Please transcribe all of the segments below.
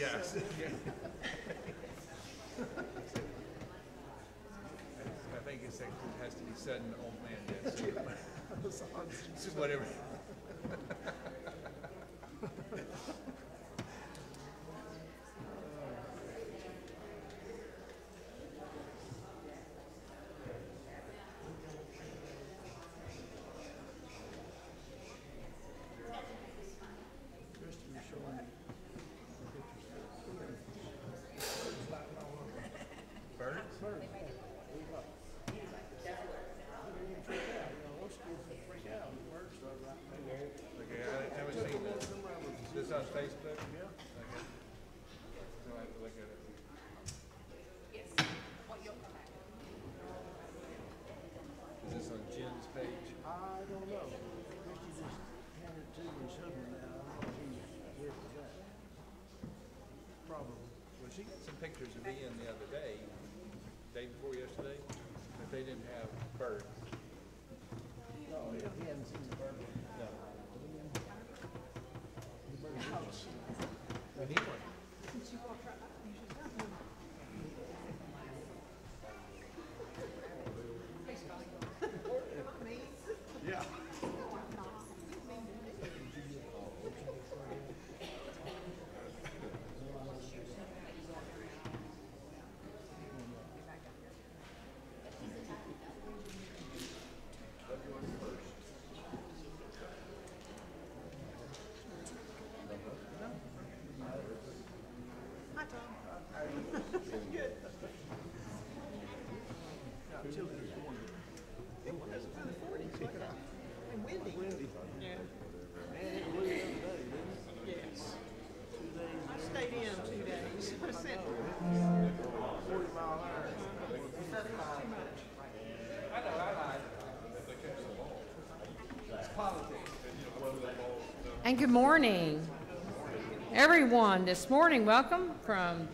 Yes. I think it's, it has to be sudden old man death. So Whatever. Kristen was showing me Birds? birds. We got- I didn't even freak out, you know, most kids would freak out when birds started right there. Okay, I haven't seen this. This on Facebook? Yeah. Okay. So I have to look at it. Is this on Jen's page? I don't know. Christie just handed it to me and showed me that. I don't know who's with that. Probably. Well, she got some pictures of Ian the other day, day before yesterday, but they didn't have birds. No, he he hadn't seen the bird. No. The bird house. We need one. Yeah. Hi, Tom. Got chilly this morning. It was in the forties, wasn't it? And windy. Windy. Yeah. Man, it blew the other day, didn't it? Yes. Two days. I stayed in two days. I said, Forty mile an hour. that was too much. I know, I lied. It's politics. And good morning, everyone. This morning, welcome from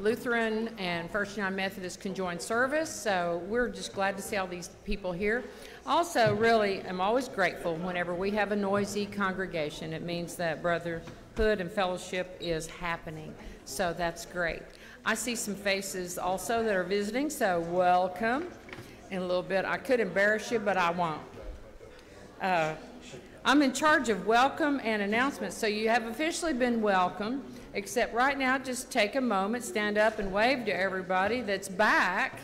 Lutheran and First United Methodist conjoined service. So we're just glad to see all these people here. Also, really, I'm always grateful whenever we have a noisy congregation. It means that brotherhood and fellowship is happening. So that's great. I see some faces also that are visiting, so welcome. In a little bit, I could embarrass you, but I won't. Uh, I'm in charge of welcome and announcements, so you have officially been welcomed, except right now, just take a moment, stand up and wave to everybody that's back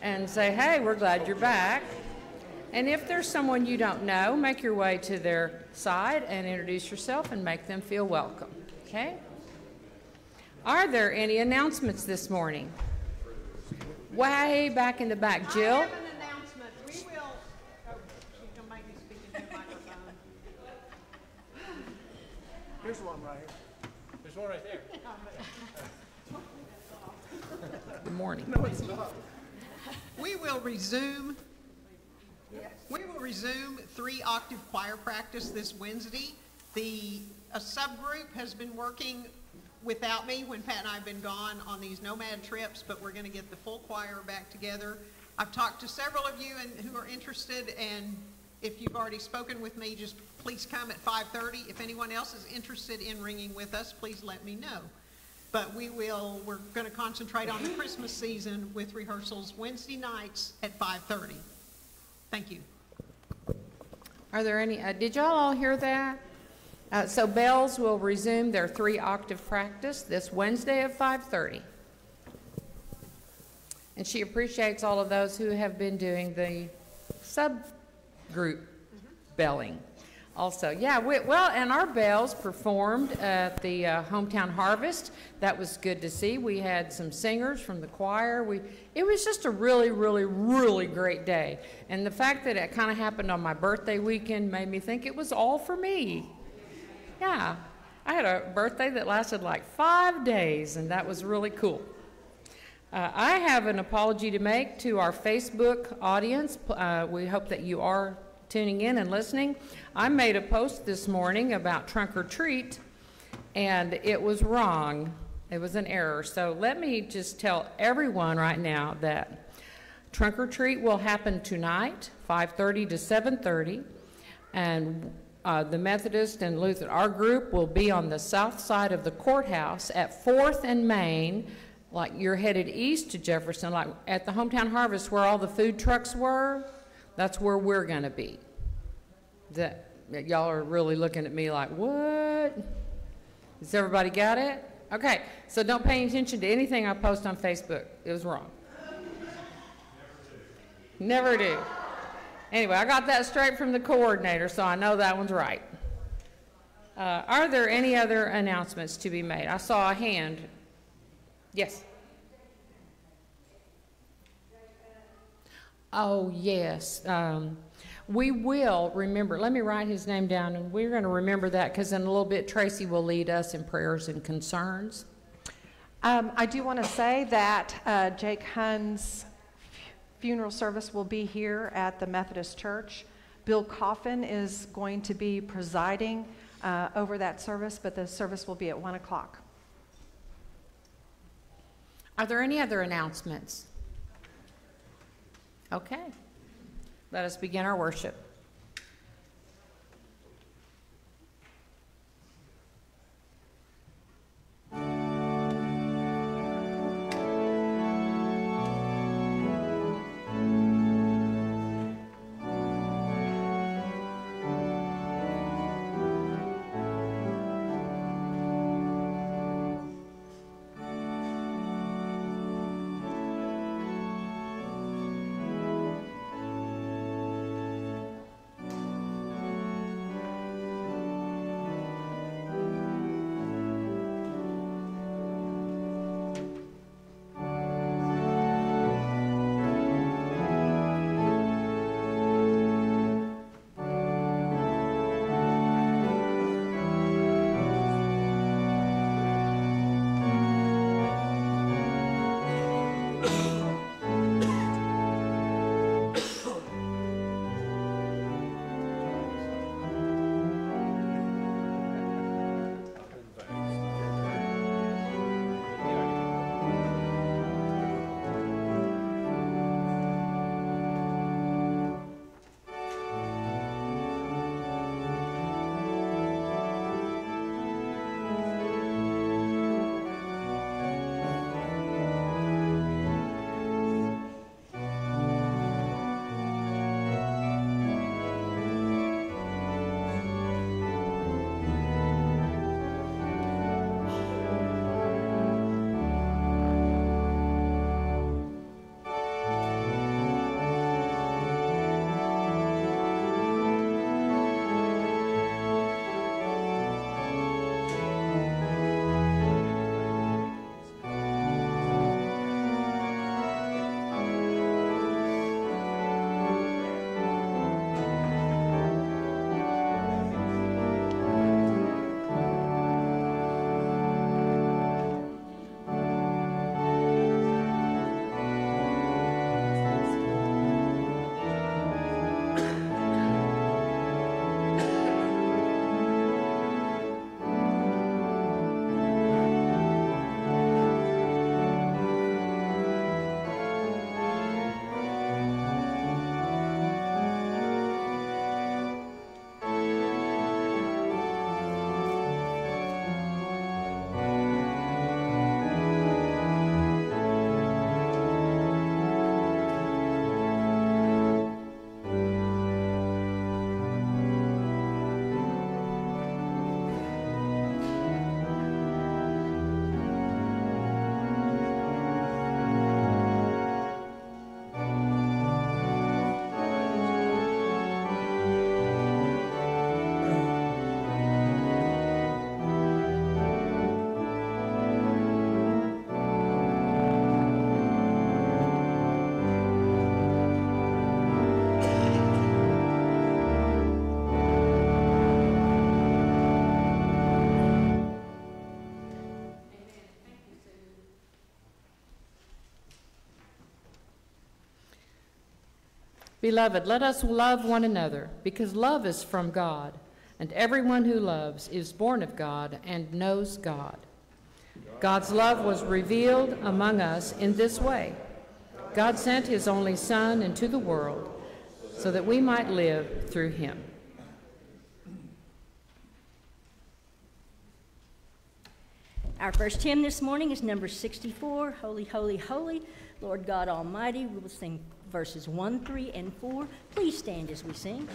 and say, hey, we're glad you're back. And if there's someone you don't know, make your way to their side and introduce yourself and make them feel welcome, okay? Are there any announcements this morning? Way back in the back, Jill? I have an announcement. We will, oh, she's gonna make me speak into the microphone. Here's one right here. There's one right there. Good morning. No, it's not. We will resume, we will resume three octave choir practice this Wednesday. The, a subgroup has been working without me when Pat and I have been gone on these nomad trips, but we're gonna get the full choir back together. I've talked to several of you and who are interested, and if you've already spoken with me, just please come at five-thirty. If anyone else is interested in ringing with us, please let me know. But we will, we're going to concentrate on the Christmas season with rehearsals Wednesday nights at 5:30. Thank you. Are there any, uh, did y'all all hear that? Uh, so bells will resume their three octave practice this Wednesday at 5:30. And she appreciates all of those who have been doing the subgroup belling. Also. Yeah, we, well, and our bells performed at the uh, Hometown Harvest. That was good to see. We had some singers from the choir. We, it was just a really, really, really great day. And the fact that it kind of happened on my birthday weekend made me think it was all for me. Yeah, I had a birthday that lasted like five days, and that was really cool. Uh, I have an apology to make to our Facebook audience. Uh, we hope that you are tuning in and listening. I made a post this morning about trunk or treat, and it was wrong. It was an error. So let me just tell everyone right now that trunk or treat will happen tonight, 5:30 to 7:30, and uh, the Methodist and Lutheran, our group will be on the south side of the courthouse at Fourth and Main, like you're headed east to Jefferson, like at the Hometown Harvest where all the food trucks were. That's where we're going to be. That y'all are really looking at me like, what? Has everybody got it? Okay, so don't pay attention to anything I post on Facebook. It was wrong. Never do. Anyway, I got that straight from the coordinator, so I know that one's right. Uh, are there any other announcements to be made? I saw a hand. Yes. Oh, yes. Um, we will remember, let me write his name down, and we're going to remember that because in a little bit Tracy will lead us in prayers and concerns. Um, I do want to say that uh, Jake Hunn's funeral service will be here at the Methodist Church. Bill Coffin is going to be presiding uh, over that service, but the service will be at 1 o'clock. Are there any other announcements? Okay. Let us begin our worship. Beloved, let us love one another, because love is from God, and everyone who loves is born of God and knows God. God's love was revealed among us in this way God sent his only Son into the world so that we might live through him. Our first hymn this morning is number 64, Holy, Holy, Holy, Lord God Almighty. We will sing verses 1, 3, and 4. Please stand as we sing.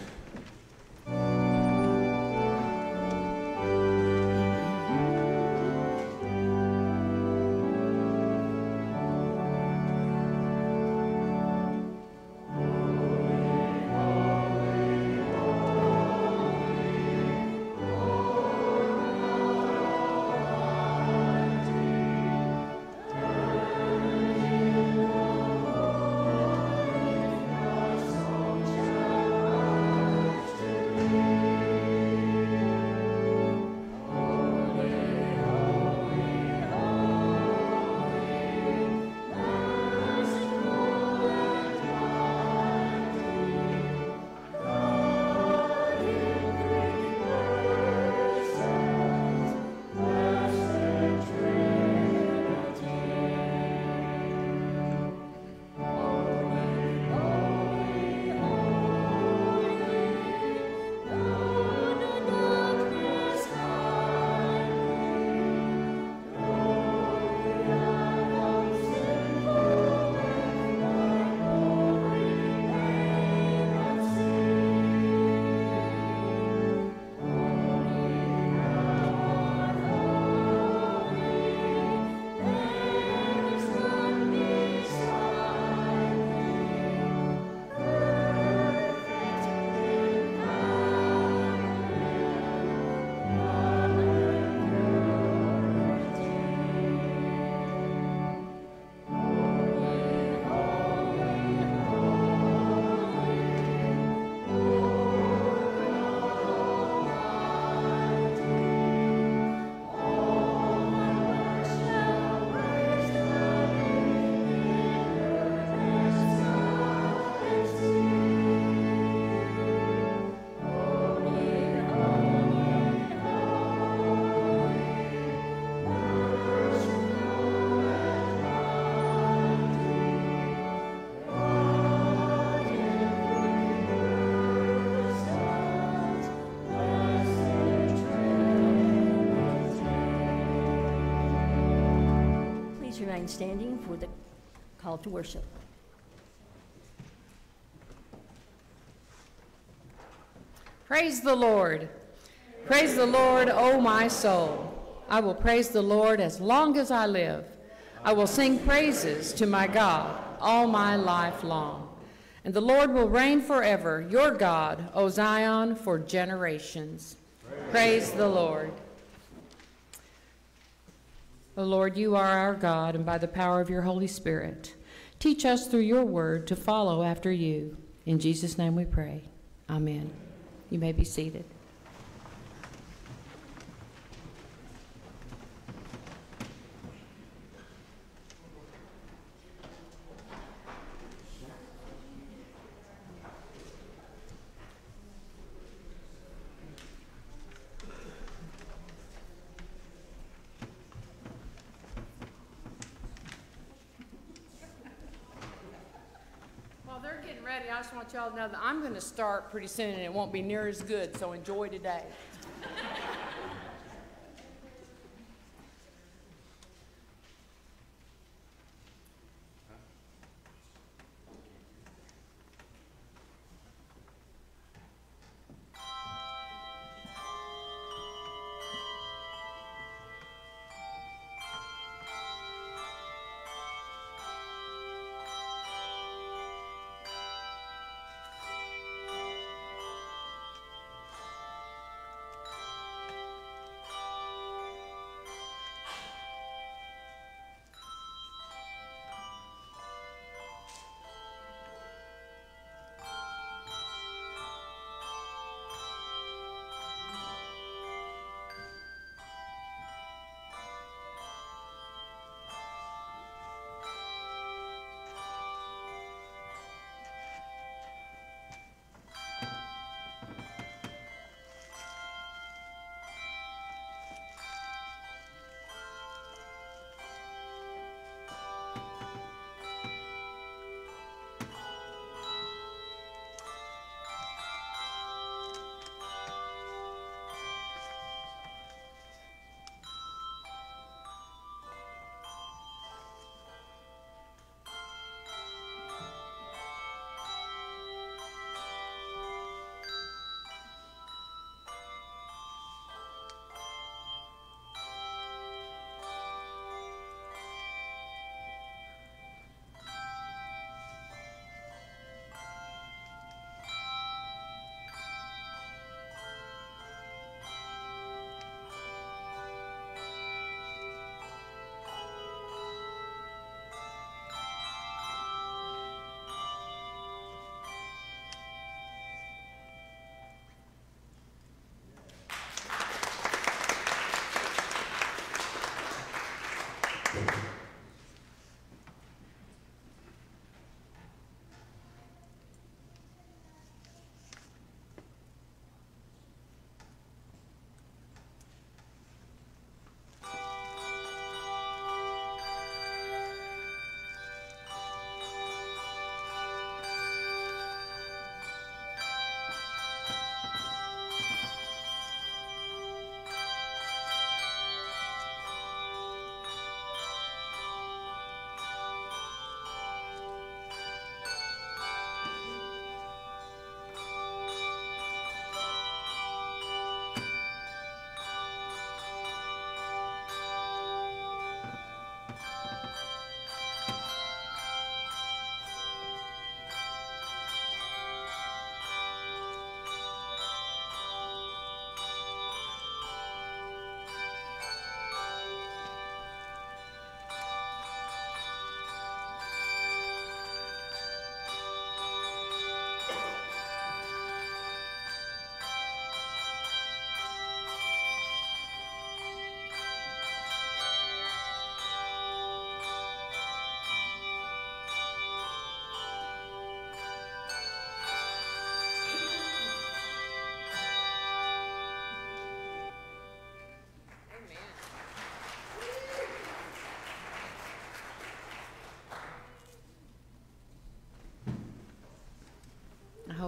Remain standing for the call to worship. Praise the Lord. Praise the Lord, O my soul. I will praise the Lord as long as I live. I will sing praises to my God all my life long. And the Lord will reign forever, your God, O Zion, for generations. Praise, the Lord. O Lord, you are our God, and by the power of your Holy Spirit, teach us through your word to follow after you. In Jesus' name we pray. Amen. You may be seated. Getting ready, I just want y'all to know that I'm going to start pretty soon and it won't be near as good, so enjoy today.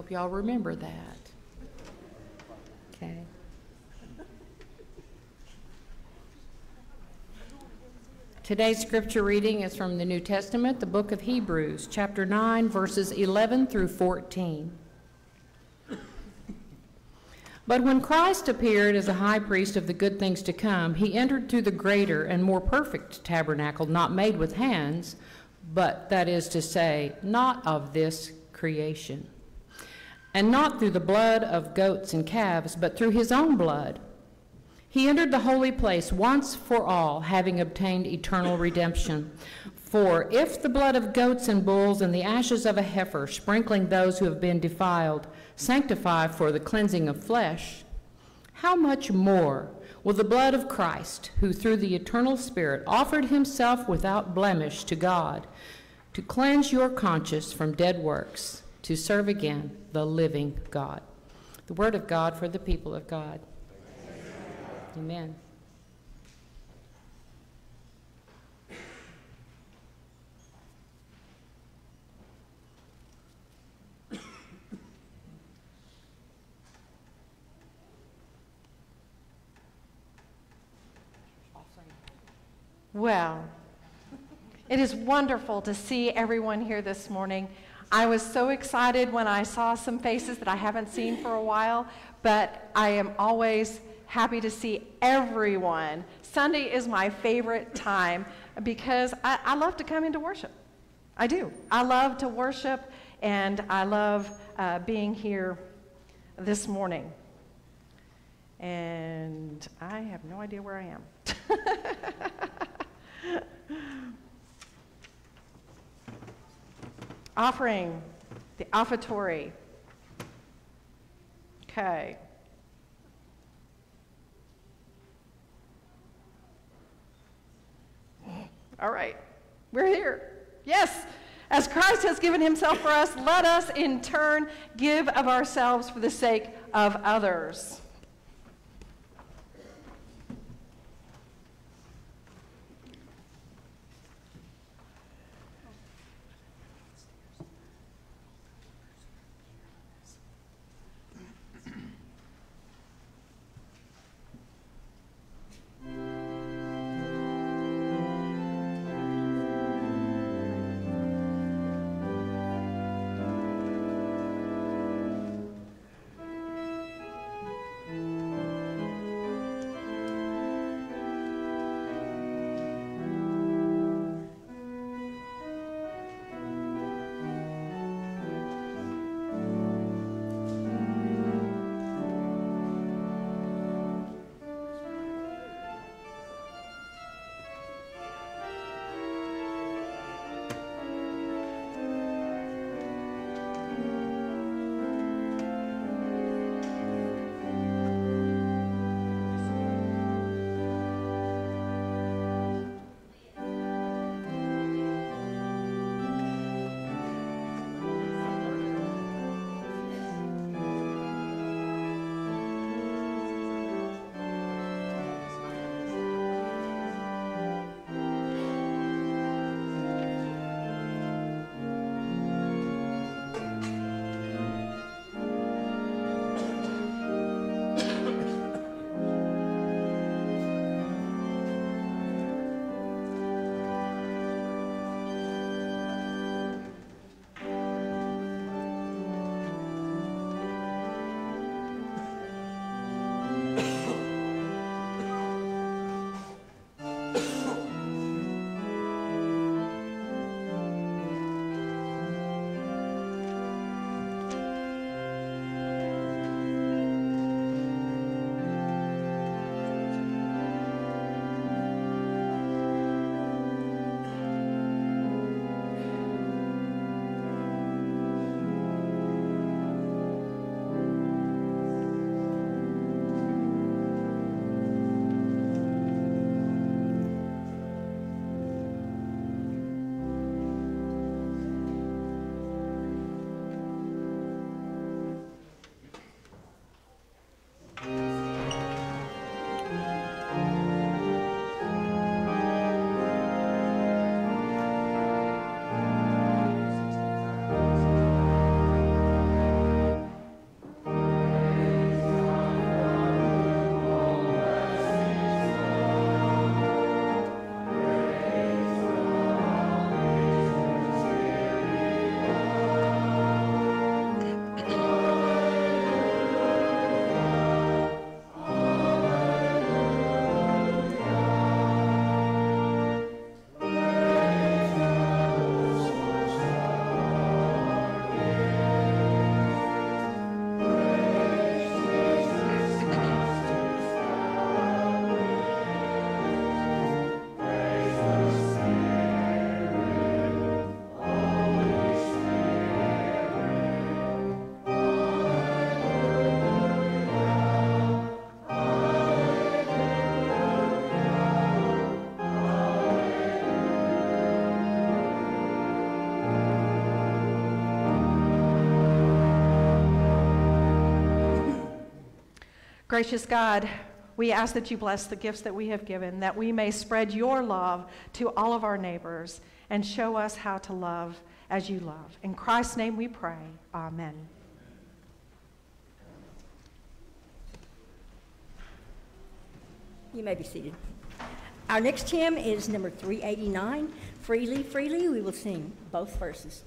Hope y'all remember that. Okay. Today's scripture reading is from the New Testament, the book of Hebrews, chapter 9, verses 11 through 14. But when Christ appeared as a high priest of the good things to come, he entered through the greater and more perfect tabernacle, not made with hands, but that is to say, not of this creation. And not through the blood of goats and calves, but through his own blood. He entered the holy place once for all, having obtained eternal redemption. For if the blood of goats and bulls and the ashes of a heifer, sprinkling those who have been defiled, sanctify for the cleansing of flesh, how much more will the blood of Christ, who through the eternal Spirit offered himself without blemish to God, to cleanse your conscience from dead works, to serve again the living God? The word of God for the people of God. Amen. Well, it is wonderful to see everyone here this morning. I was so excited when I saw some faces that I haven't seen for a while, but I am always happy to see everyone. Sunday is my favorite time because I, I love to come into worship. I do. I love to worship, and I love uh, being here this morning. And I have no idea where I am. Offering, the offertory. Okay. All right, we're here. Yes, as Christ has given himself for us, let us in turn give of ourselves for the sake of others. Gracious God, we ask that you bless the gifts that we have given, that we may spread your love to all of our neighbors and show us how to love as you love. In Christ's name we pray. Amen. You may be seated. Our next hymn is number 389, Freely, Freely. We will sing both verses.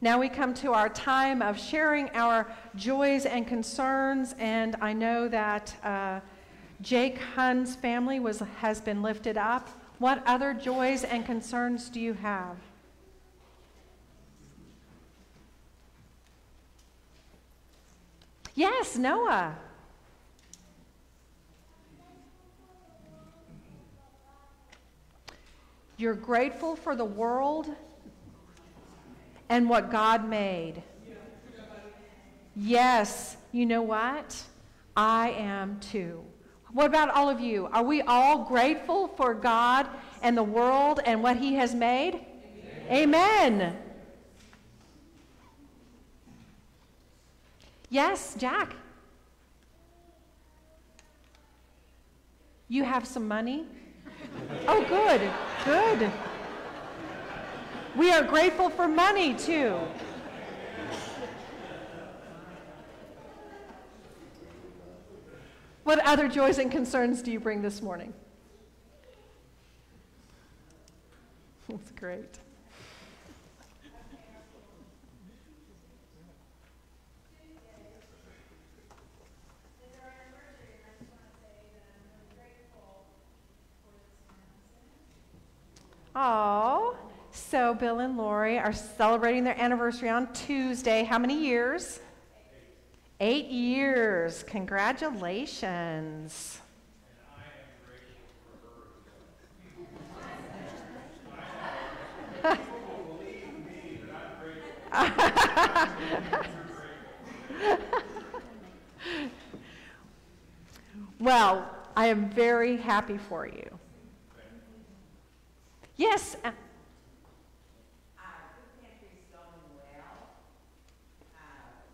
Now we come to our time of sharing our joys and concerns, and I know that uh, Jake Hunn's family was, has been lifted up. What other joys and concerns do you have? Yes, Noah. You're grateful for the world and what God made. Yes, you know what? I am too. What about all of you? Are we all grateful for God and the world and what He has made? Amen. Amen. Yes, Jack. You have some money? Oh, good, good. We are grateful for money too. What other joys and concerns do you bring this morning? That's great. Oh, so Bill and Lori are celebrating their anniversary on Tuesday. How many years? Eight years. Congratulations. well, I am very happy for you. Yes. uh, Uh, food pantry's going well. Uh,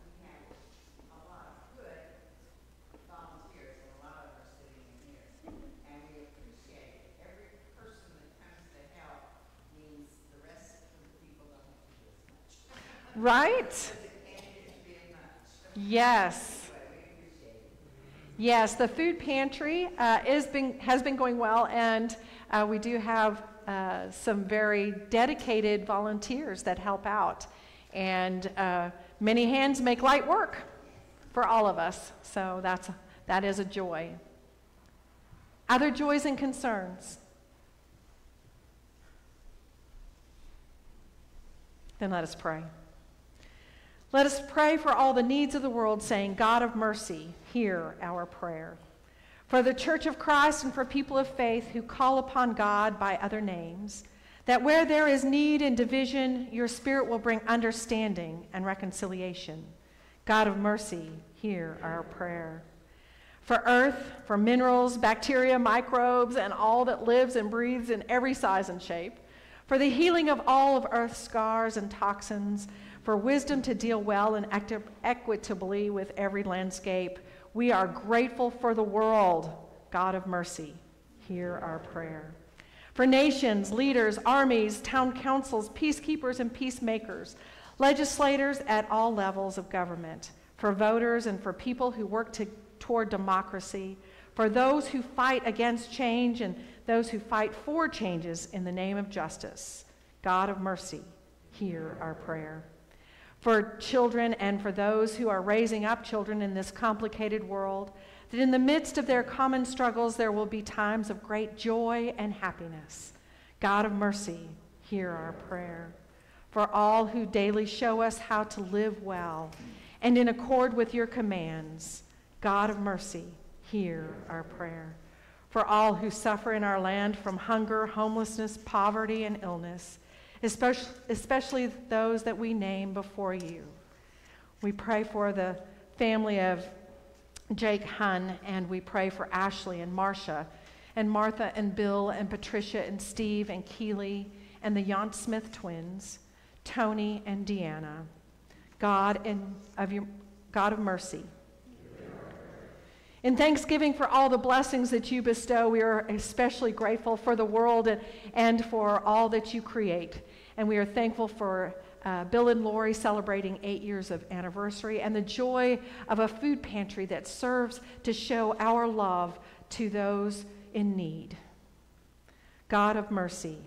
we have a lot of good volunteers, and a lot of them are sitting in here. And we appreciate it. Every person that comes to help means the rest of the people don't have to do as much. Right? Yes. Yes, the food pantry uh, is been, has been going well, and uh, we do have uh, some very dedicated volunteers that help out. And uh, many hands make light work for all of us, so that's, that is a joy. Other joys and concerns? Then let us pray. Let us pray for all the needs of the world, saying, God of mercy, hear our prayer. For the Church of Christ and for people of faith who call upon God by other names, that where there is need and division, your Spirit will bring understanding and reconciliation. God of mercy, hear our prayer. For earth, for minerals, bacteria, microbes, and all that lives and breathes in every size and shape. For the healing of all of earth's scars and toxins, for wisdom to deal well and equi- equitably with every landscape. We are grateful for the world. God of mercy, hear our prayer. For nations, leaders, armies, town councils, peacekeepers, and peacemakers, legislators at all levels of government, for voters and for people who work to, toward democracy, for those who fight against change and those who fight for changes in the name of justice. God of mercy, hear our prayer for children and for those who are raising up children in this complicated world, that in the midst of their common struggles there will be times of great joy and happiness. God of mercy, hear our prayer. For all who daily show us how to live well and in accord with your commands, God of mercy, hear our prayer. For all who suffer in our land from hunger, homelessness, poverty, and illness, especially, those that we name before you. We pray for the family of Jake Hun, and we pray for Ashley and Marcia, and Martha and Bill and Patricia and Steve and Keeley and the Yont Smith twins, Tony and Deanna. God and of your God of mercy. In thanksgiving for all the blessings that you bestow, we are especially grateful for the world and for all that you create. And we are thankful for uh, Bill and Lori celebrating eight years of anniversary and the joy of a food pantry that serves to show our love to those in need. God of mercy.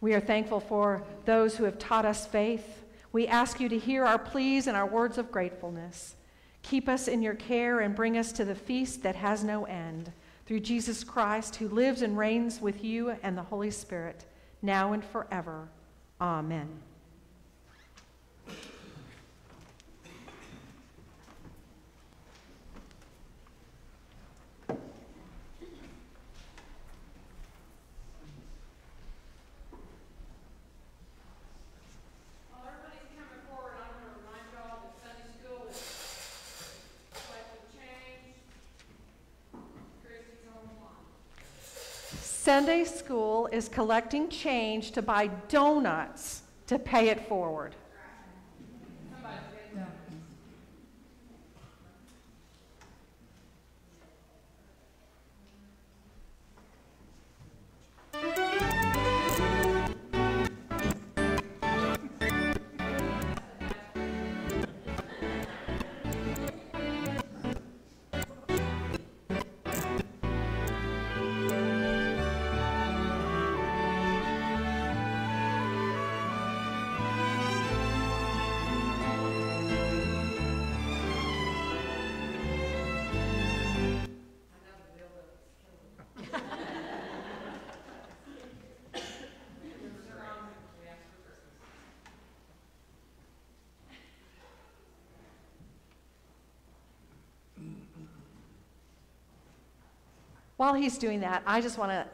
We are thankful for those who have taught us faith. We ask you to hear our pleas and our words of gratefulness. Keep us in your care and bring us to the feast that has no end through Jesus Christ, who lives and reigns with you and the Holy Spirit, now and forever. Amen. While everybody's coming forward, I'm going to remind y'all that Sunday school is slightly changed. Christy's on the line. Sunday school is collecting change to buy donuts to pay it forward. While he's doing that, I just want to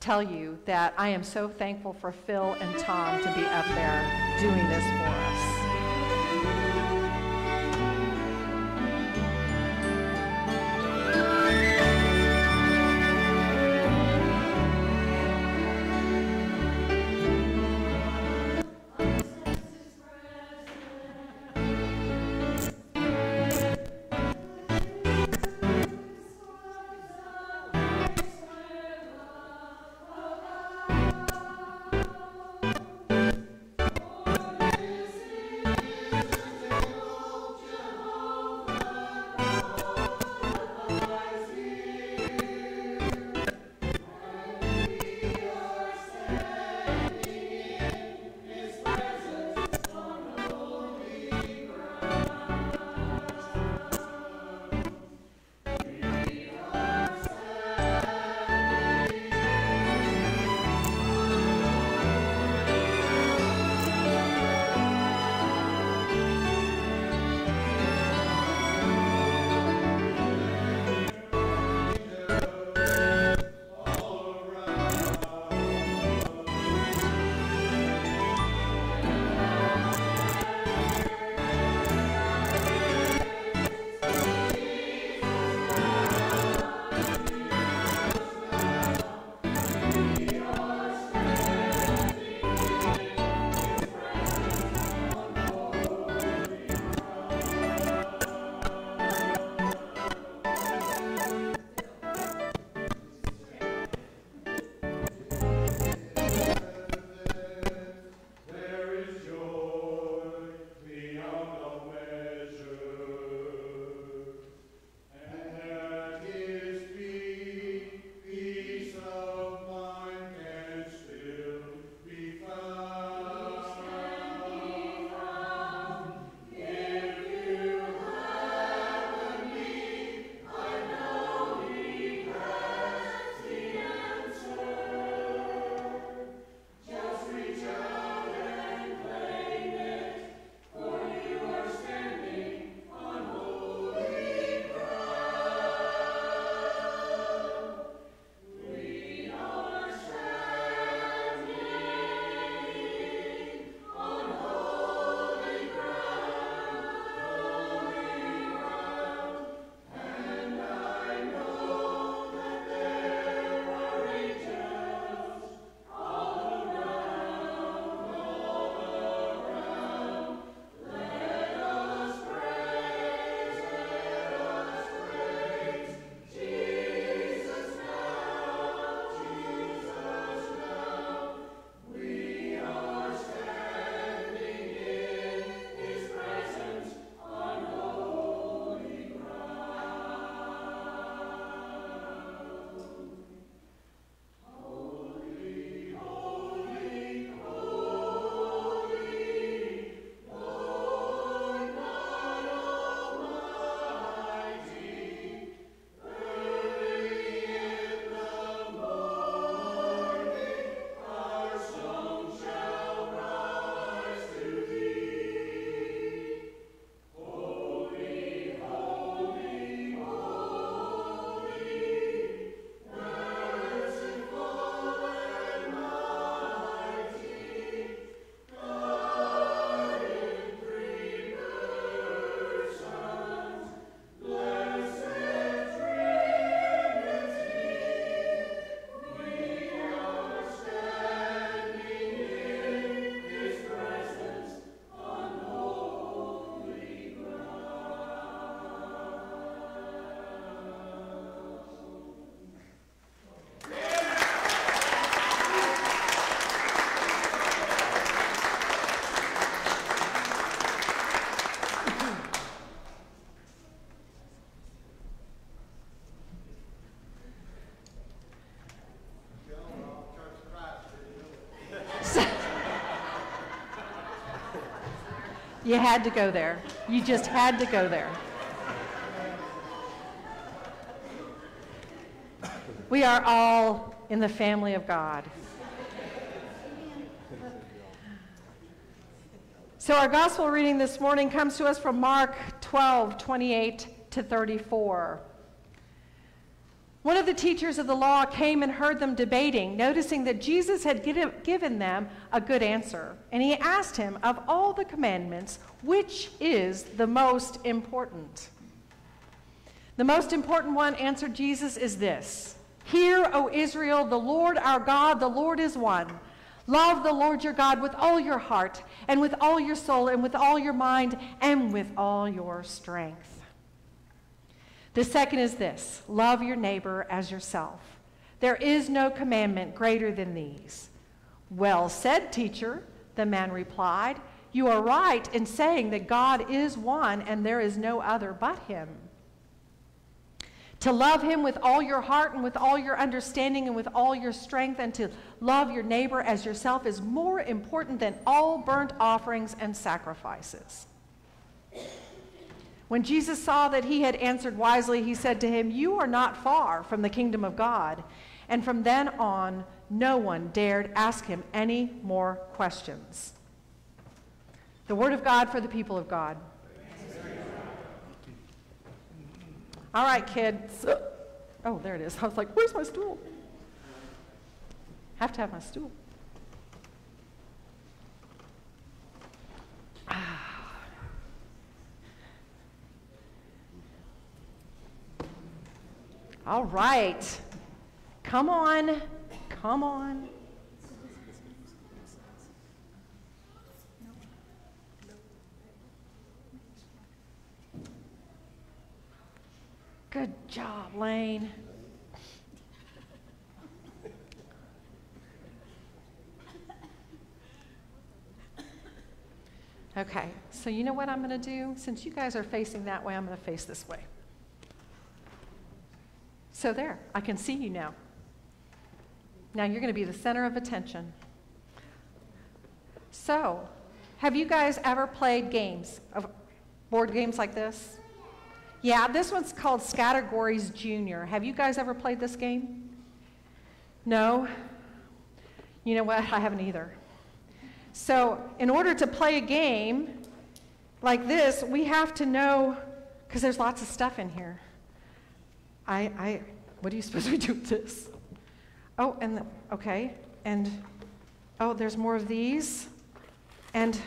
tell you that I am so thankful for Phil and Tom to be up there doing this for us. You had to go there. You just had to go there. We are all in the family of God. So, our gospel reading this morning comes to us from Mark 12, 28 to 34. One of the teachers of the law came and heard them debating, noticing that Jesus had given them a good answer. And he asked him, Of all the commandments, which is the most important? The most important one, answered Jesus, is this Hear, O Israel, the Lord our God, the Lord is one. Love the Lord your God with all your heart, and with all your soul, and with all your mind, and with all your strength. The second is this love your neighbor as yourself. There is no commandment greater than these. Well said, teacher, the man replied. You are right in saying that God is one and there is no other but him. To love him with all your heart and with all your understanding and with all your strength, and to love your neighbor as yourself is more important than all burnt offerings and sacrifices. When Jesus saw that he had answered wisely, he said to him, You are not far from the kingdom of God. And from then on, no one dared ask him any more questions. The word of God for the people of God. All right, kids. Oh, there it is. I was like, Where's my stool? Have to have my stool. All right. Come on. Come on. Good job, Lane. Okay, so you know what I'm going to do? Since you guys are facing that way, I'm going to face this way. So there, I can see you now. Now you're going to be the center of attention. So, have you guys ever played games, of board games like this? Yeah, this one's called Scattergories Junior. Have you guys ever played this game? No? You know what? I haven't either. So, in order to play a game like this, we have to know, because there's lots of stuff in here. I, I, what are you supposed to do with this? Oh, and, the, okay, and, oh, there's more of these. And,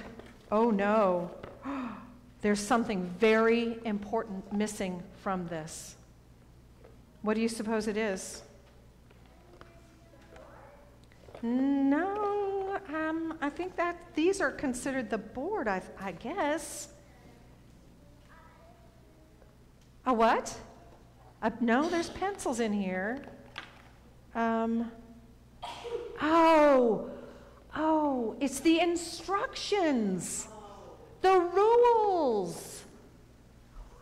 oh no, there's something very important missing from this. What do you suppose it is? No, um, I think that these are considered the board, I, I guess. A what? Uh, no, there's pencils in here. Um, oh, oh, it's the instructions, the rules.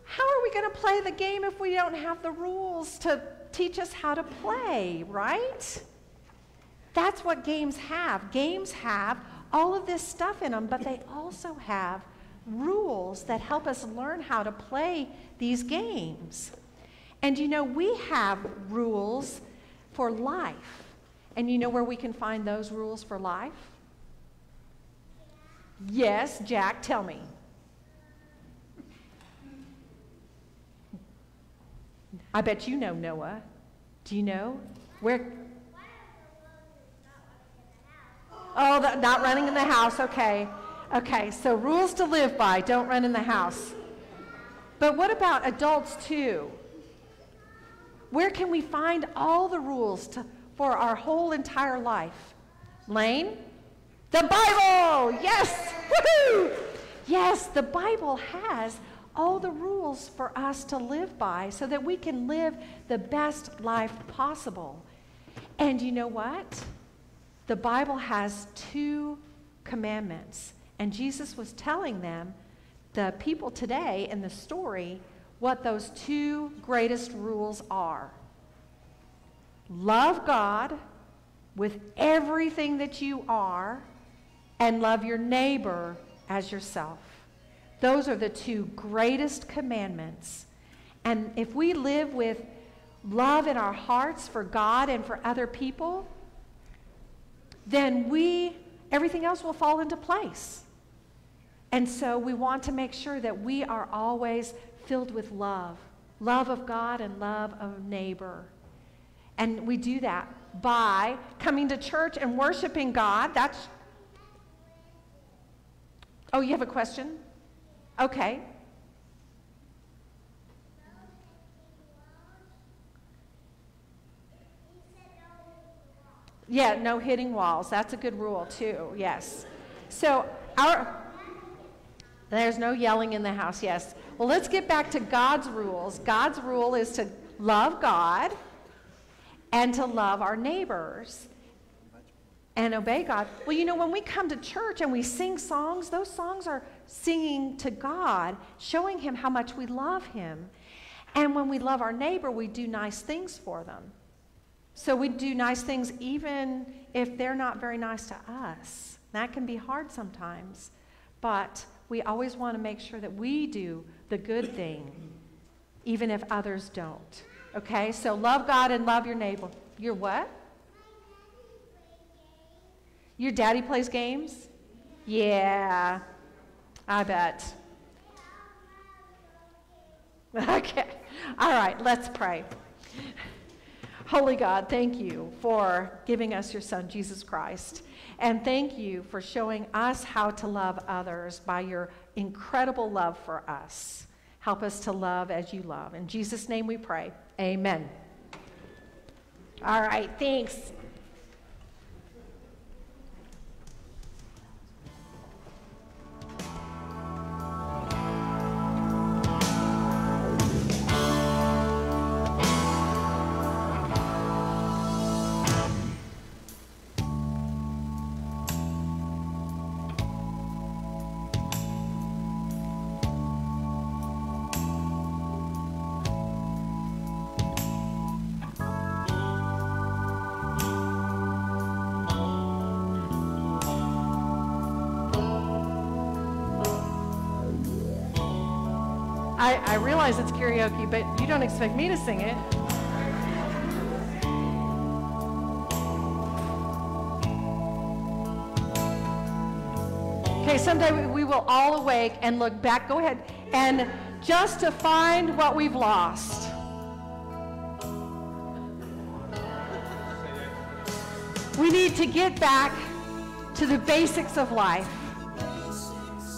How are we going to play the game if we don't have the rules to teach us how to play, right? That's what games have. Games have all of this stuff in them, but they also have rules that help us learn how to play these games. And you know, we have rules for life. And you know where we can find those rules for life? Yes, Jack, tell me. I bet you know, Noah. Do you know? Where? Oh, the, not running in the house. Okay. Okay, so rules to live by. Don't run in the house. But what about adults, too? Where can we find all the rules to, for our whole entire life? Lane? The Bible! Yes! Woohoo! Yes, the Bible has all the rules for us to live by so that we can live the best life possible. And you know what? The Bible has two commandments. And Jesus was telling them, the people today in the story, what those two greatest rules are love God with everything that you are, and love your neighbor as yourself. Those are the two greatest commandments. And if we live with love in our hearts for God and for other people, then we, everything else will fall into place. And so we want to make sure that we are always filled with love love of God and love of neighbor. And we do that by coming to church and worshiping God. That's. Oh, you have a question? Okay. Yeah, no hitting walls. That's a good rule, too. Yes. So, our. There's no yelling in the house, yes. Well, let's get back to God's rules. God's rule is to love God and to love our neighbors and obey God. Well, you know, when we come to church and we sing songs, those songs are singing to God, showing Him how much we love Him. And when we love our neighbor, we do nice things for them. So we do nice things even if they're not very nice to us. That can be hard sometimes. But we always want to make sure that we do the good thing, even if others don't. Okay? So love God and love your neighbor. Your what? Your daddy plays games? Yeah, I bet. Okay. All right, let's pray. Holy God, thank you for giving us your son, Jesus Christ. And thank you for showing us how to love others by your incredible love for us. Help us to love as you love. In Jesus' name we pray. Amen. All right, thanks. Karaoke, but you don't expect me to sing it. Okay, someday we will all awake and look back. Go ahead. And just to find what we've lost. We need to get back to the basics of life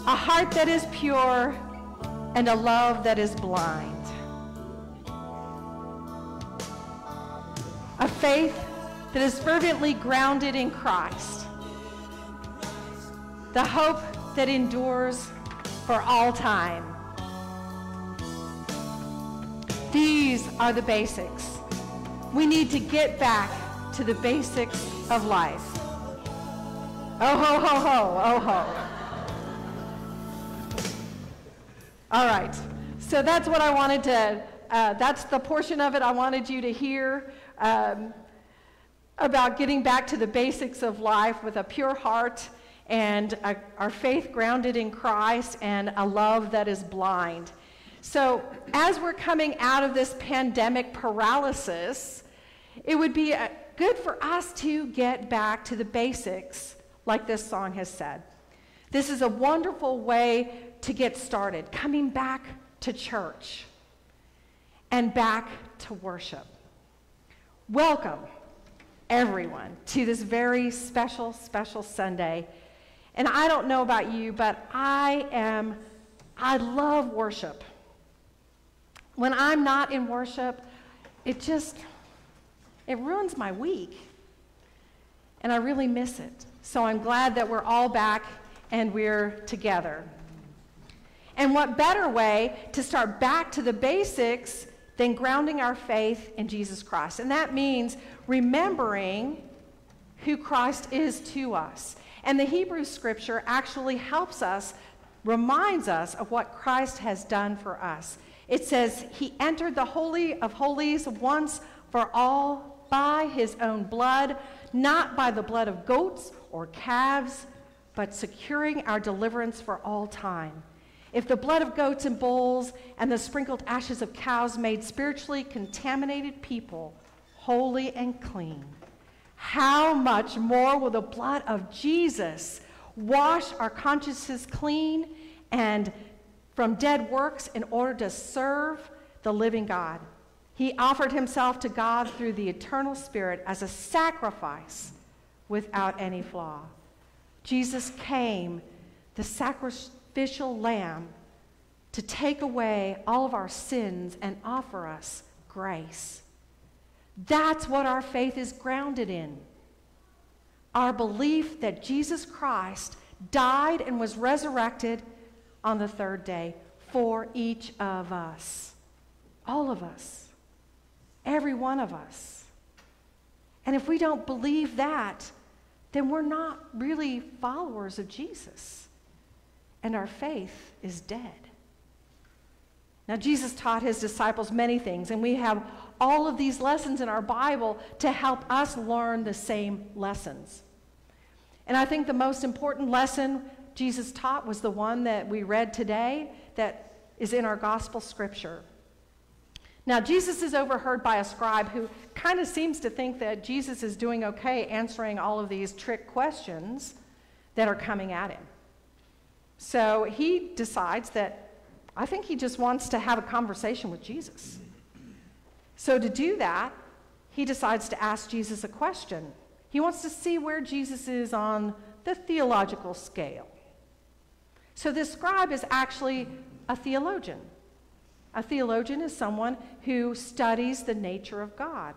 a heart that is pure and a love that is blind. Faith that is fervently grounded in Christ. The hope that endures for all time. These are the basics. We need to get back to the basics of life. Oh ho ho ho, oh ho. All right. So that's what I wanted to, uh, that's the portion of it I wanted you to hear um, about getting back to the basics of life with a pure heart and a, our faith grounded in Christ and a love that is blind. So, as we're coming out of this pandemic paralysis, it would be uh, good for us to get back to the basics, like this song has said. This is a wonderful way to get started, coming back to church and back to worship. Welcome, everyone, to this very special, special Sunday. And I don't know about you, but I am, I love worship. When I'm not in worship, it just, it ruins my week. And I really miss it. So I'm glad that we're all back and we're together. And what better way to start back to the basics than grounding our faith in Jesus Christ? And that means remembering who Christ is to us. And the Hebrew scripture actually helps us, reminds us of what Christ has done for us. It says, He entered the Holy of Holies once for all by His own blood, not by the blood of goats or calves, but securing our deliverance for all time. If the blood of goats and bulls and the sprinkled ashes of cows made spiritually contaminated people holy and clean, how much more will the blood of Jesus wash our consciences clean and from dead works in order to serve the living God? He offered himself to God through the eternal Spirit as a sacrifice without any flaw. Jesus came, the sacrificial lamb, to take away all of our sins and offer us grace. That's what our faith is grounded in. Our belief that Jesus Christ died and was resurrected on the third day for each of us. All of us. Every one of us. And if we don't believe that, then we're not really followers of Jesus. And our faith is dead. Now, Jesus taught his disciples many things, and we have all of these lessons in our Bible to help us learn the same lessons. And I think the most important lesson Jesus taught was the one that we read today that is in our gospel scripture. Now, Jesus is overheard by a scribe who kind of seems to think that Jesus is doing okay answering all of these trick questions that are coming at him. So he decides that I think he just wants to have a conversation with Jesus. So to do that, he decides to ask Jesus a question. He wants to see where Jesus is on the theological scale. So this scribe is actually a theologian. A theologian is someone who studies the nature of God.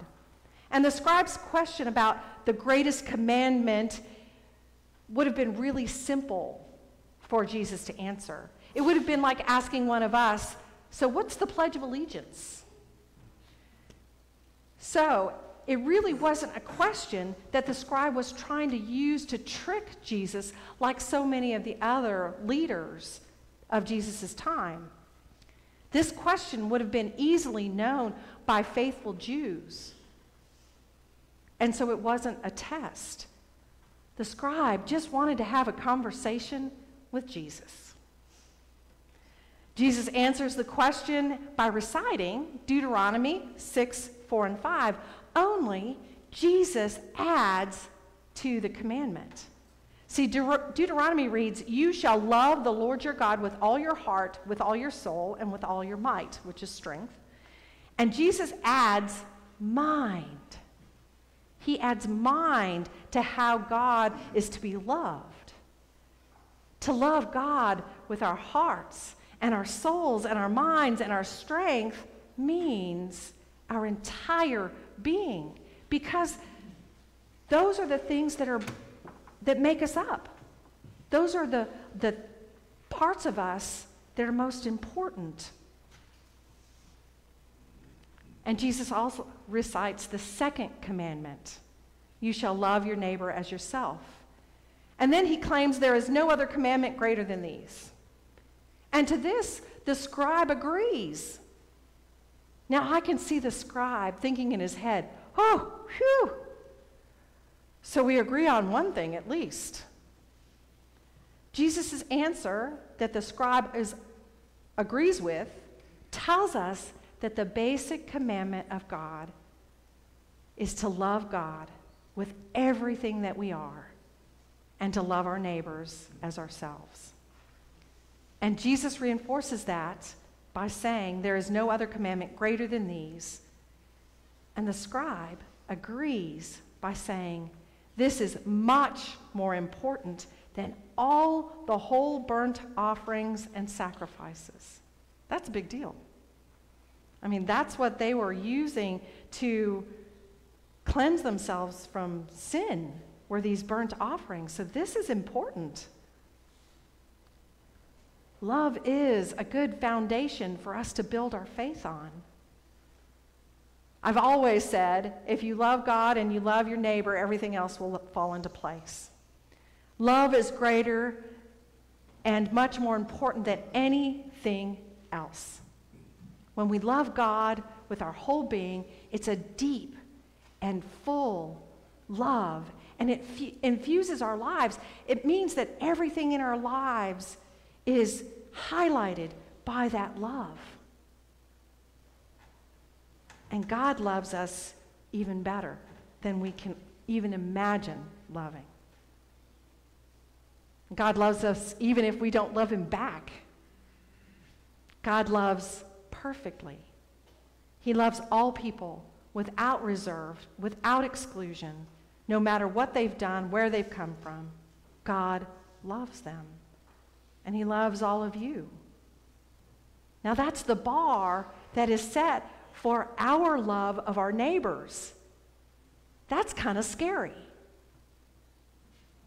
And the scribe's question about the greatest commandment would have been really simple for Jesus to answer. It would have been like asking one of us, So, what's the Pledge of Allegiance? So, it really wasn't a question that the scribe was trying to use to trick Jesus like so many of the other leaders of Jesus' time. This question would have been easily known by faithful Jews. And so it wasn't a test. The scribe just wanted to have a conversation with Jesus. Jesus answers the question by reciting Deuteronomy 6, 4, and 5. Only Jesus adds to the commandment. See, Deut- Deuteronomy reads, You shall love the Lord your God with all your heart, with all your soul, and with all your might, which is strength. And Jesus adds mind. He adds mind to how God is to be loved. To love God with our hearts and our souls and our minds and our strength means our entire being because those are the things that are that make us up. Those are the, the parts of us that are most important. And Jesus also recites the second commandment you shall love your neighbor as yourself. And then he claims there is no other commandment greater than these. And to this, the scribe agrees. Now I can see the scribe thinking in his head, oh, phew, so we agree on one thing at least. Jesus' answer that the scribe is, agrees with tells us that the basic commandment of God is to love God with everything that we are and to love our neighbors as ourselves. And Jesus reinforces that by saying, There is no other commandment greater than these. And the scribe agrees by saying, this is much more important than all the whole burnt offerings and sacrifices. That's a big deal. I mean, that's what they were using to cleanse themselves from sin, were these burnt offerings. So this is important. Love is a good foundation for us to build our faith on. I've always said if you love God and you love your neighbor, everything else will fall into place. Love is greater and much more important than anything else. When we love God with our whole being, it's a deep and full love, and it f- infuses our lives. It means that everything in our lives is highlighted by that love. And God loves us even better than we can even imagine loving. God loves us even if we don't love Him back. God loves perfectly. He loves all people without reserve, without exclusion, no matter what they've done, where they've come from. God loves them. And He loves all of you. Now, that's the bar that is set for our love of our neighbors. That's kind of scary.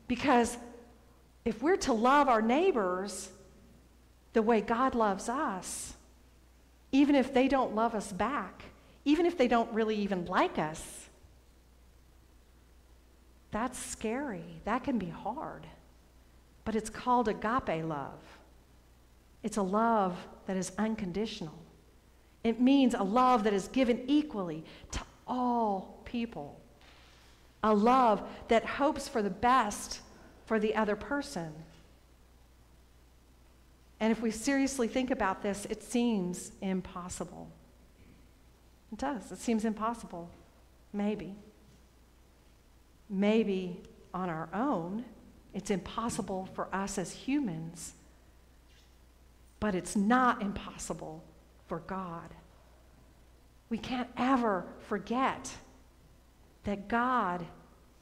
Because if we're to love our neighbors the way God loves us, even if they don't love us back, even if they don't really even like us, that's scary. That can be hard. But it's called agape love. It's a love that is unconditional. It means a love that is given equally to all people. A love that hopes for the best for the other person. And if we seriously think about this, it seems impossible. It does. It seems impossible. Maybe. Maybe on our own, it's impossible for us as humans, but it's not impossible for God. We can't ever forget that God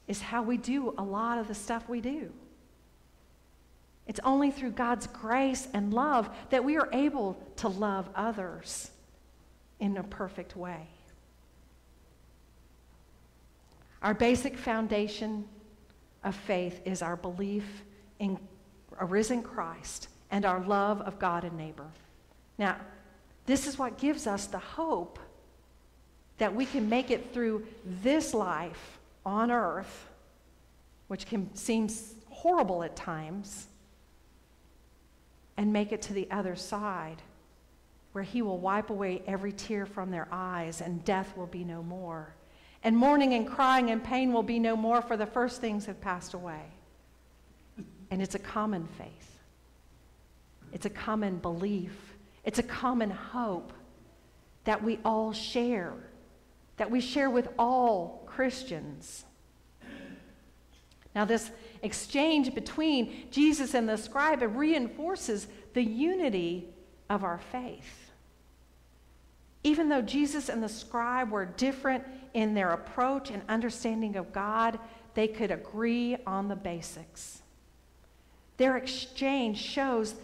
is how we do a lot of the stuff we do. It's only through God's grace and love that we are able to love others in a perfect way. Our basic foundation of faith is our belief in a risen Christ and our love of God and neighbor. Now, this is what gives us the hope that we can make it through this life on earth, which can seem horrible at times, and make it to the other side, where He will wipe away every tear from their eyes and death will be no more. And mourning and crying and pain will be no more, for the first things have passed away. And it's a common faith, it's a common belief, it's a common hope that we all share, that we share with all Christians. Now, this exchange between Jesus and the scribe reinforces the unity of our faith. Even though Jesus and the scribe were different in their approach and understanding of God, they could agree on the basics. Their exchange shows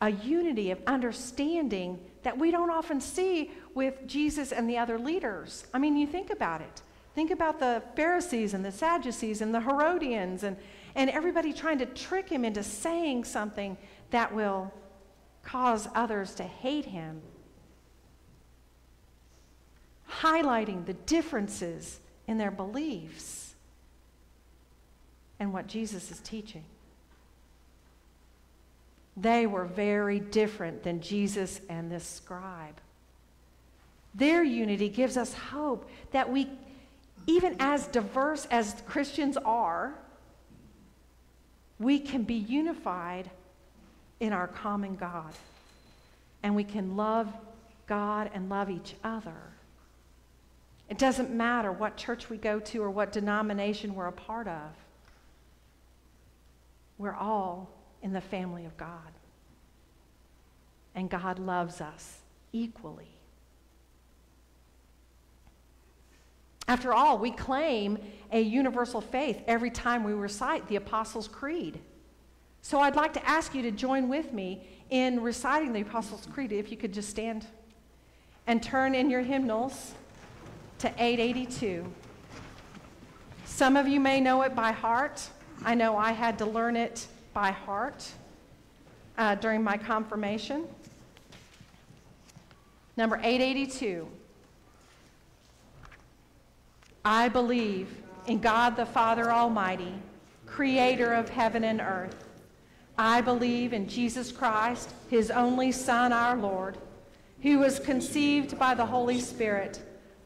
a unity of understanding that we don't often see with Jesus and the other leaders. I mean, you think about it. Think about the Pharisees and the Sadducees and the Herodians and, and everybody trying to trick him into saying something that will cause others to hate him. Highlighting the differences in their beliefs and what Jesus is teaching. They were very different than Jesus and this scribe. Their unity gives us hope that we even as diverse as Christians are, we can be unified in our common God. And we can love God and love each other. It doesn't matter what church we go to or what denomination we're a part of. We're all in the family of God. And God loves us equally. After all, we claim a universal faith every time we recite the Apostles' Creed. So I'd like to ask you to join with me in reciting the Apostles' Creed, if you could just stand and turn in your hymnals to 882. Some of you may know it by heart. I know I had to learn it by heart uh, during my confirmation. Number 882. I believe in God the Father Almighty, creator of heaven and earth. I believe in Jesus Christ, his only Son, our Lord, who was conceived by the Holy Spirit,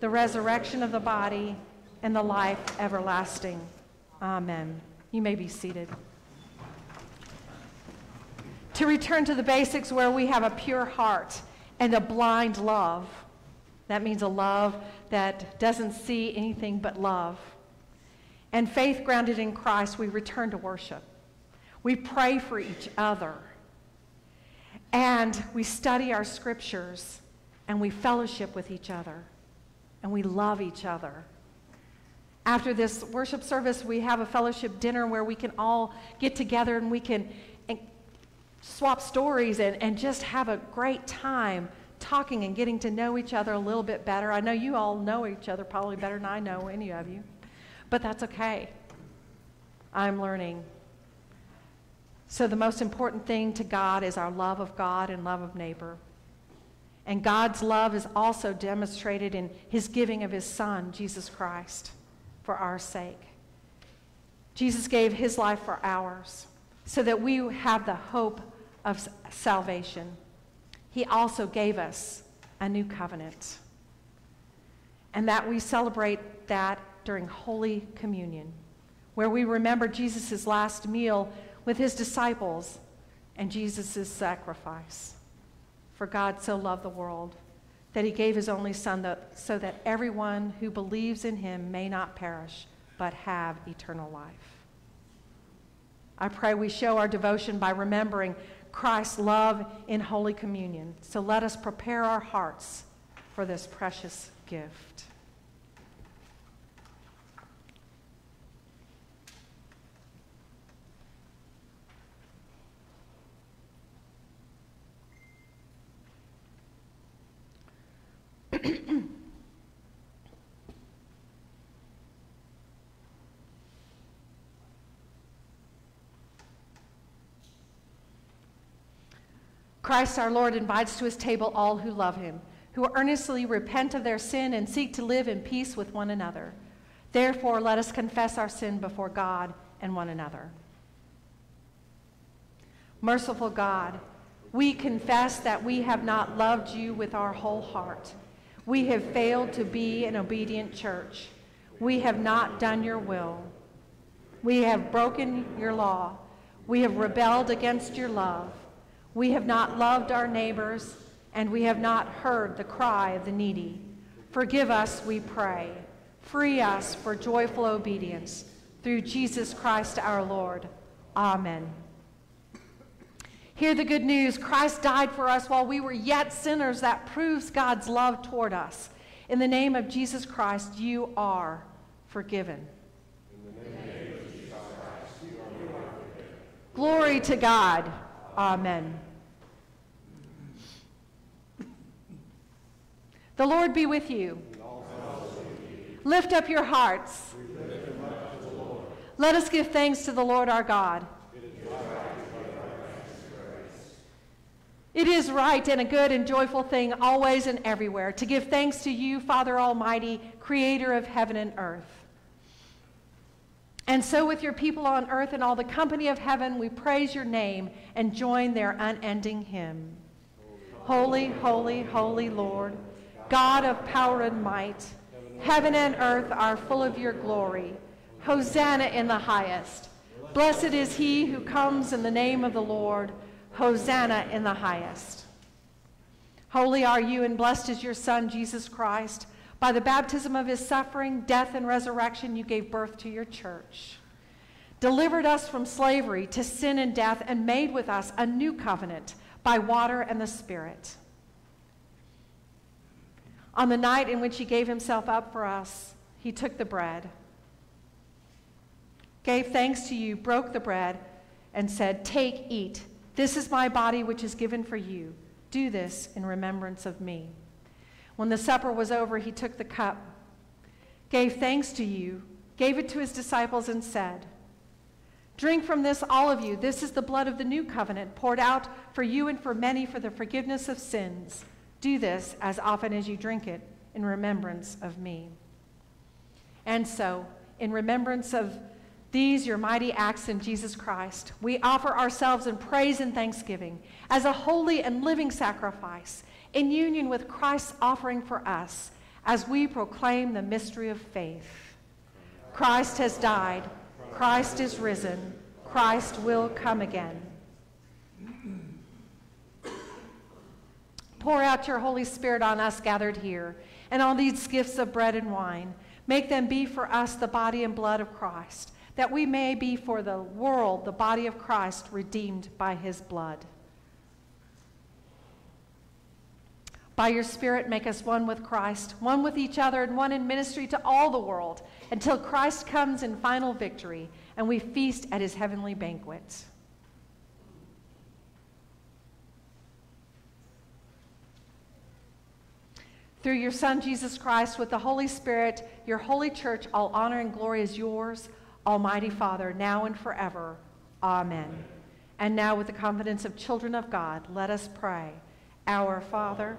the resurrection of the body, and the life everlasting. Amen. You may be seated. To return to the basics where we have a pure heart and a blind love. That means a love that doesn't see anything but love. And faith grounded in Christ, we return to worship. We pray for each other. And we study our scriptures and we fellowship with each other and we love each other. After this worship service, we have a fellowship dinner where we can all get together and we can and swap stories and, and just have a great time talking and getting to know each other a little bit better. I know you all know each other probably better than I know any of you, but that's okay. I'm learning. So, the most important thing to God is our love of God and love of neighbor. And God's love is also demonstrated in his giving of his Son, Jesus Christ, for our sake. Jesus gave his life for ours so that we have the hope of salvation. He also gave us a new covenant. And that we celebrate that during Holy Communion, where we remember Jesus' last meal with his disciples and Jesus' sacrifice. For God so loved the world that he gave his only Son that, so that everyone who believes in him may not perish, but have eternal life. I pray we show our devotion by remembering Christ's love in Holy Communion. So let us prepare our hearts for this precious gift. Christ our Lord invites to his table all who love him, who earnestly repent of their sin and seek to live in peace with one another. Therefore, let us confess our sin before God and one another. Merciful God, we confess that we have not loved you with our whole heart. We have failed to be an obedient church. We have not done your will. We have broken your law. We have rebelled against your love. We have not loved our neighbors, and we have not heard the cry of the needy. Forgive us, we pray. Free us for joyful obedience. Through Jesus Christ our Lord. Amen. Hear the good news Christ died for us while we were yet sinners. That proves God's love toward us. In the name of Jesus Christ, you are forgiven. Glory to God. Amen. The Lord be with you. Lift up your hearts. Let us give thanks to the Lord our God. It is right and a good and joyful thing always and everywhere to give thanks to you, Father Almighty, creator of heaven and earth. And so, with your people on earth and all the company of heaven, we praise your name and join their unending hymn. Holy, holy, holy Lord, God of power and might, heaven and earth are full of your glory. Hosanna in the highest. Blessed is he who comes in the name of the Lord. Hosanna in the highest. Holy are you, and blessed is your Son, Jesus Christ. By the baptism of his suffering, death, and resurrection, you gave birth to your church. Delivered us from slavery to sin and death, and made with us a new covenant by water and the Spirit. On the night in which he gave himself up for us, he took the bread, gave thanks to you, broke the bread, and said, Take, eat. This is my body, which is given for you. Do this in remembrance of me. When the supper was over, he took the cup, gave thanks to you, gave it to his disciples, and said, Drink from this, all of you. This is the blood of the new covenant, poured out for you and for many for the forgiveness of sins. Do this as often as you drink it in remembrance of me. And so, in remembrance of these, your mighty acts in Jesus Christ, we offer ourselves in praise and thanksgiving as a holy and living sacrifice in union with Christ's offering for us as we proclaim the mystery of faith. Christ has died. Christ is risen. Christ will come again. Pour out your Holy Spirit on us gathered here and on these gifts of bread and wine. Make them be for us the body and blood of Christ, that we may be for the world the body of Christ redeemed by his blood. By your Spirit, make us one with Christ, one with each other, and one in ministry to all the world, until Christ comes in final victory and we feast at his heavenly banquet. Through your Son, Jesus Christ, with the Holy Spirit, your holy church, all honor and glory is yours, Almighty Father, now and forever. Amen. And now, with the confidence of children of God, let us pray. Our Father,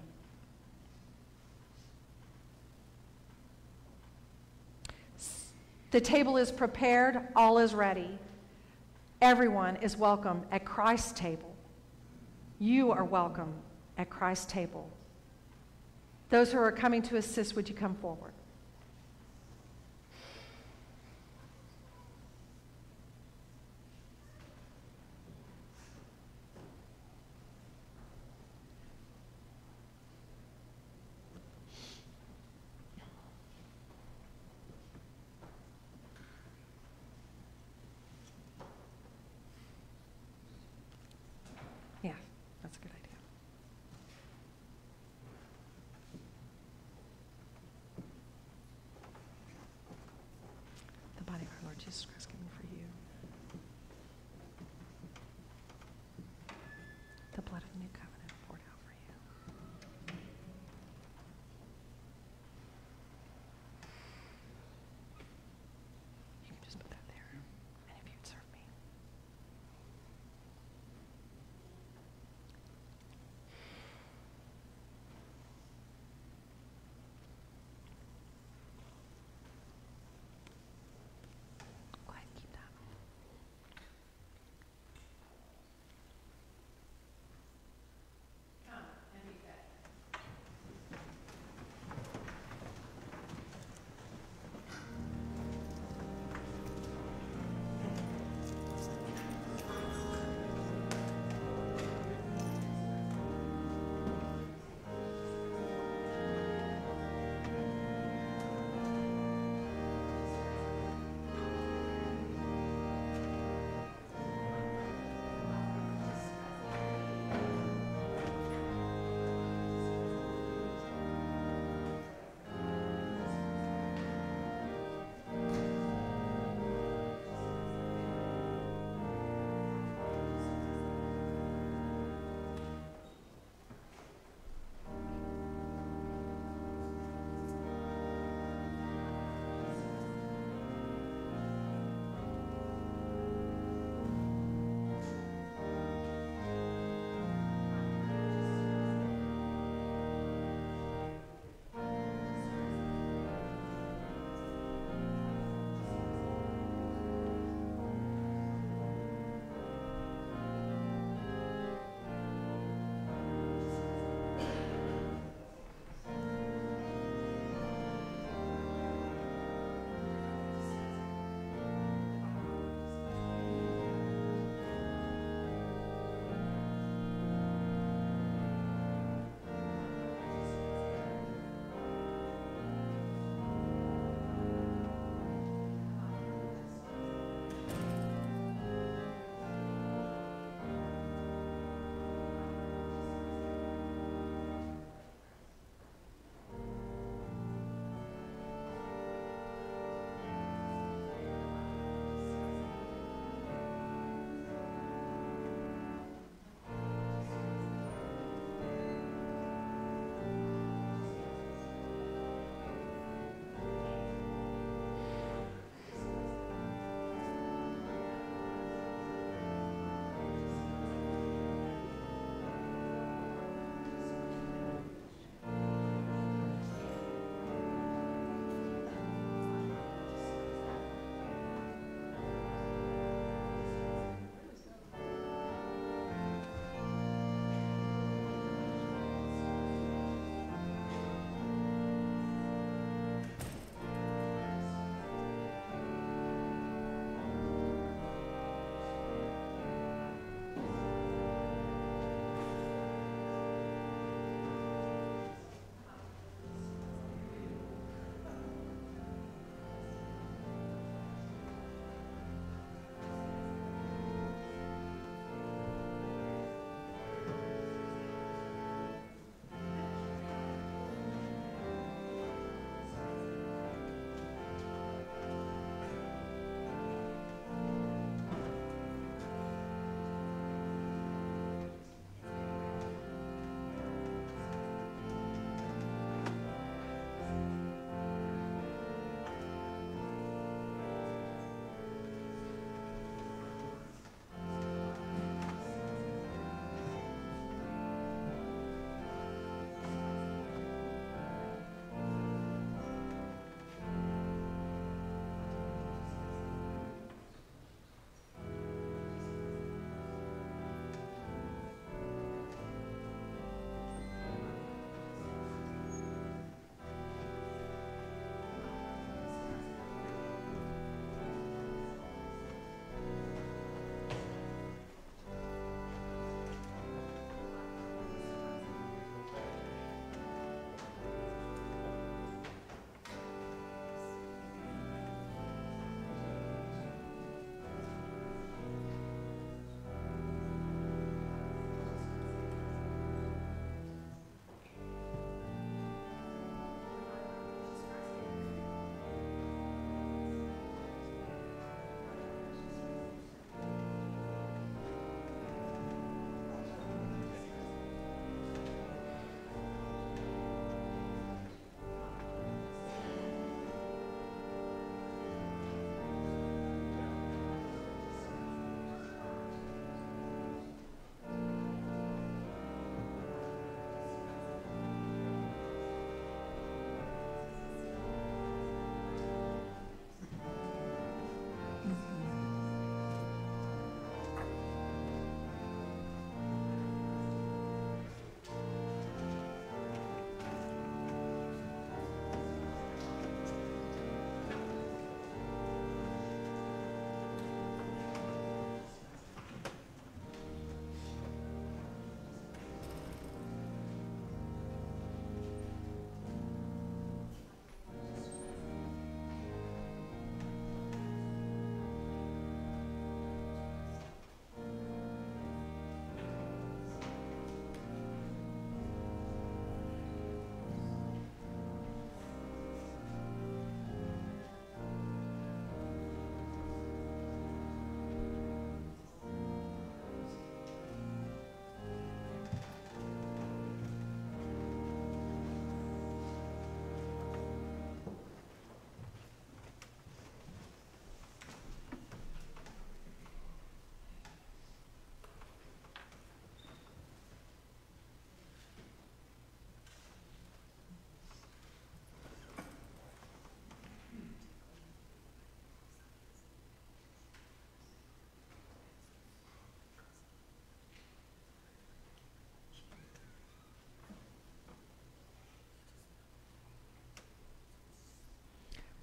The table is prepared, all is ready. Everyone is welcome at Christ's table. You are welcome at Christ's table. Those who are coming to assist, would you come forward?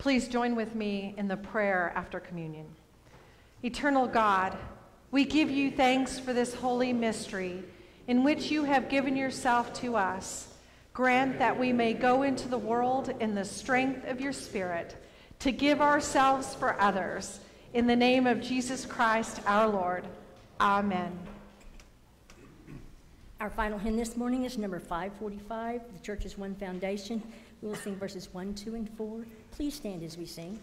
Please join with me in the prayer after communion. Eternal God, we give you thanks for this holy mystery in which you have given yourself to us. Grant that we may go into the world in the strength of your Spirit to give ourselves for others. In the name of Jesus Christ our Lord. Amen. Our final hymn this morning is number 545, The Church's One Foundation. We will sing verses 1, 2, and 4. Please stand as we sing.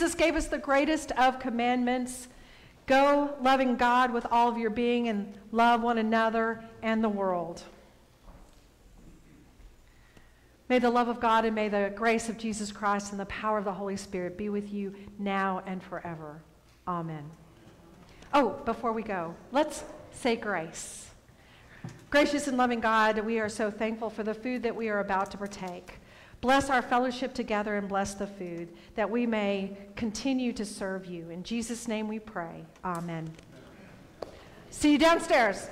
Jesus gave us the greatest of commandments go loving God with all of your being and love one another and the world. May the love of God and may the grace of Jesus Christ and the power of the Holy Spirit be with you now and forever. Amen. Oh, before we go, let's say grace. Gracious and loving God, we are so thankful for the food that we are about to partake. Bless our fellowship together and bless the food that we may continue to serve you. In Jesus' name we pray. Amen. See you downstairs.